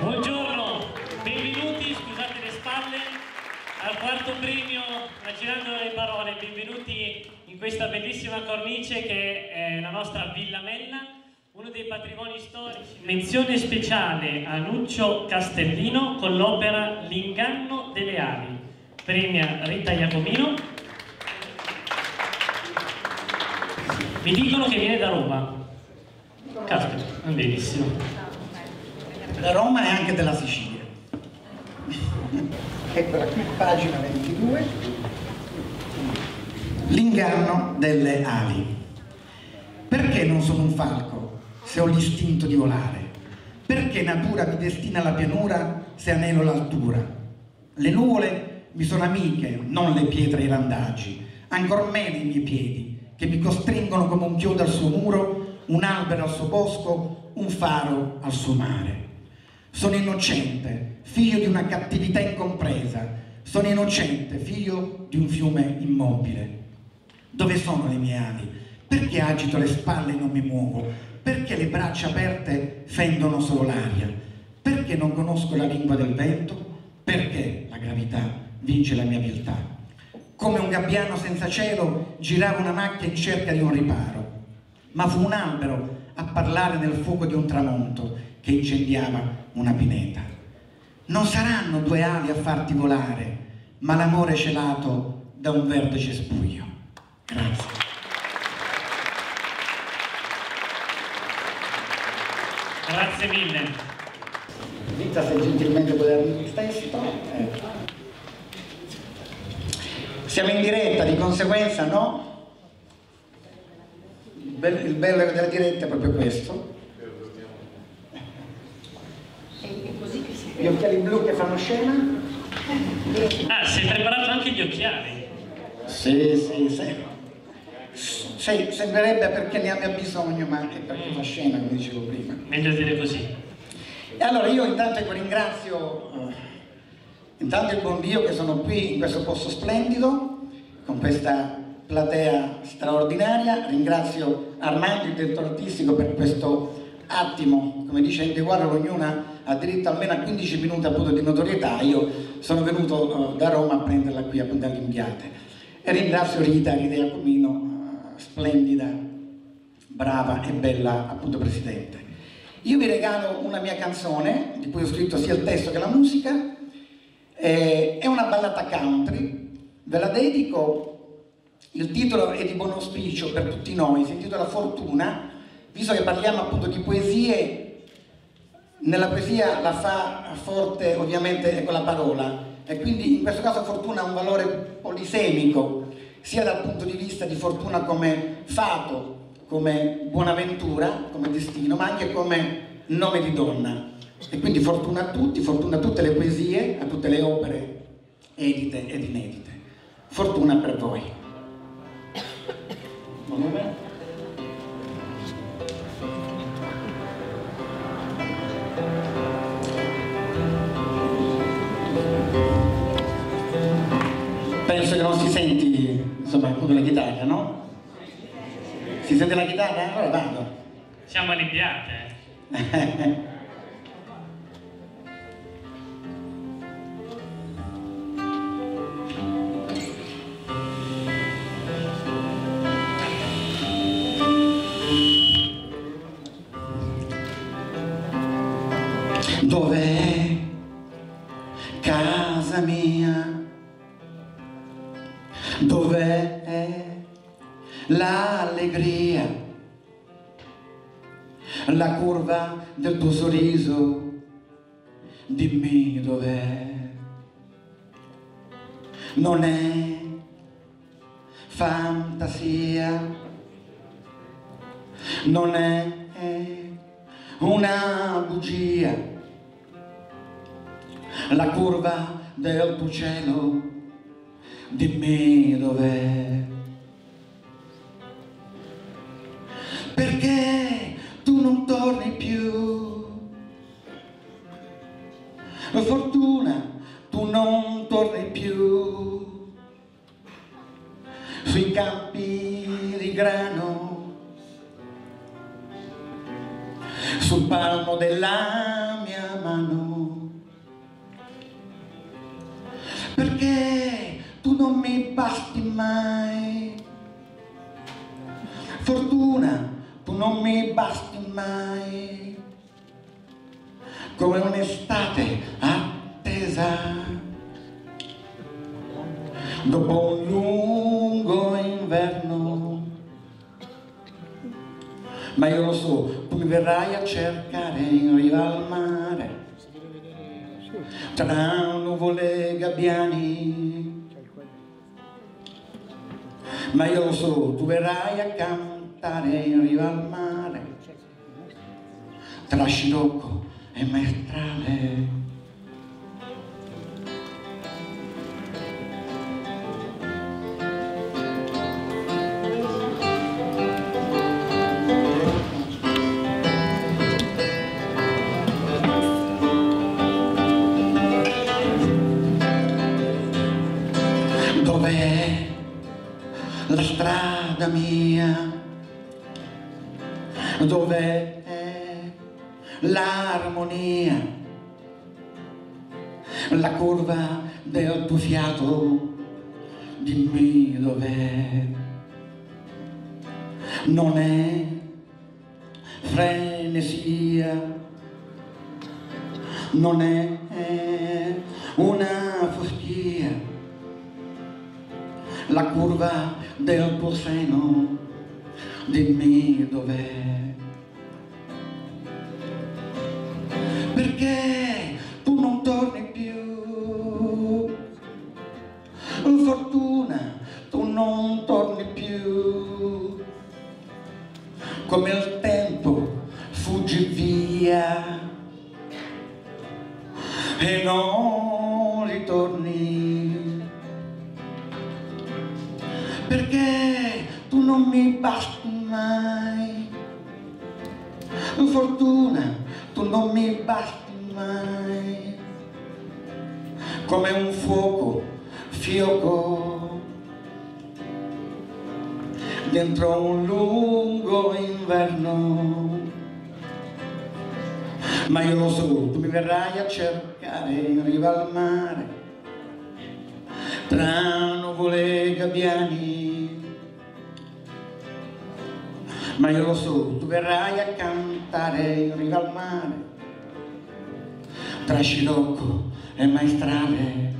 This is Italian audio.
Buongiorno, benvenuti, scusate le spalle, al quarto premio Girando le parole, benvenuti in questa bellissima cornice che è la nostra Villa Menna, uno dei patrimoni storici. Menzione speciale a Nuccio Castellino con l'opera L'inganno delle ali, premia Rita Iacomino. Mi dicono che viene da Roma. Caspita, benissimo. Da Roma e anche della Sicilia. Eccola qui, pagina 22. L'inganno delle ali. Perché non sono un falco se ho l'istinto di volare? Perché natura mi destina alla pianura se anelo l'altura? Le nuvole mi sono amiche, non le pietre e i randaggi, ancor meno i miei piedi, che mi costringono come un chiodo al suo muro, un albero al suo bosco, un faro al suo mare. Sono innocente, figlio di una cattività incompresa. Sono innocente, figlio di un fiume immobile. Dove sono le mie ali? Perché agito le spalle e non mi muovo? Perché le braccia aperte fendono solo l'aria? Perché non conosco la lingua del vento? Perché la gravità vince la mia viltà? Come un gabbiano senza cielo girava una macchia in cerca di un riparo. Ma fu un albero a parlare nel fuoco di un tramonto che incendiava una pineta. Non saranno due ali a farti volare, ma l'amore celato da un verde cespuglio. Grazie. Grazie mille. Rita se gentilmente può darmi il testo. Siamo in diretta, di conseguenza no? Il bello, il bello della diretta è proprio questo. Gli occhiali blu che fanno scena? Ah, si è preparato anche gli occhiali. Sì, sì, sì. Sì, sembrerebbe perché ne abbia bisogno, ma è perché fa scena, come dicevo prima. Meglio dire così. E allora io intanto ecco, ringrazio eh, intanto il buon Dio che sono qui in questo posto splendido, con questa platea straordinaria, ringrazio Armando, il direttore artistico, per questo attimo, come dice Ente Guarro, ognuna ha diritto almeno a 15 minuti appunto di notorietà, io sono venuto uh, da Roma a prenderla qui appunto all'Impiate e ringrazio Rita, Rita Iacomino, splendida, brava e bella appunto Presidente. Io vi regalo una mia canzone, di cui ho scritto sia il testo che la musica, eh, è una ballata country, ve la dedico, il titolo è di buon auspicio per tutti noi, si intitola Fortuna, visto che parliamo appunto di poesie, nella poesia la fa forte ovviamente con la parola. E quindi in questo caso fortuna ha un valore polisemico, sia dal punto di vista di fortuna come fato, come buonaventura, come destino, ma anche come nome di donna. E quindi fortuna a tutti, fortuna a tutte le poesie, a tutte le opere edite ed inedite. Fortuna per voi. Vero? Penso che non si senti, insomma, con la chitarra, no? Si sente la chitarra? Allora vado. Siamo all'impiate. Dov'è l'allegria? La curva del tuo sorriso? Dimmi dov'è? Non è fantasia? Non è una bugia? la curva del tuo cielo, dimmi dov'è. Perché tu non torni più? La fortuna, tu non torni più sui campi di grano, sul palmo della mia mano. Mai, fortuna, tu non mi basti mai, come un'estate attesa dopo un lungo inverno. Ma io lo so, tu mi verrai a cercare in riva al mare, tra nuvole gabbiani. Ma io lo so, tu verrai a cantare in riva al mare, tra scirocco e maestrale. dov'è la strada mia? Dov'è l'armonia? La curva del tuo fiato, dimmi dov'è? Non è frenesia, non è una foschia la curva del seno, dimmi dov'è. Perché tu non torni più, fortuna, tu non torni più, come il tempo fuggi via. E non perché tu non mi basti mai. Fortuna, tu non mi basti mai. Come un fuoco fioco dentro un lungo inverno. Ma io lo so, tu mi verrai a cercare in riva al mare, tra nuvole e gabbiani ma io lo so, tu verrai a cantare in riva al mare, tra scirocco e maestrale.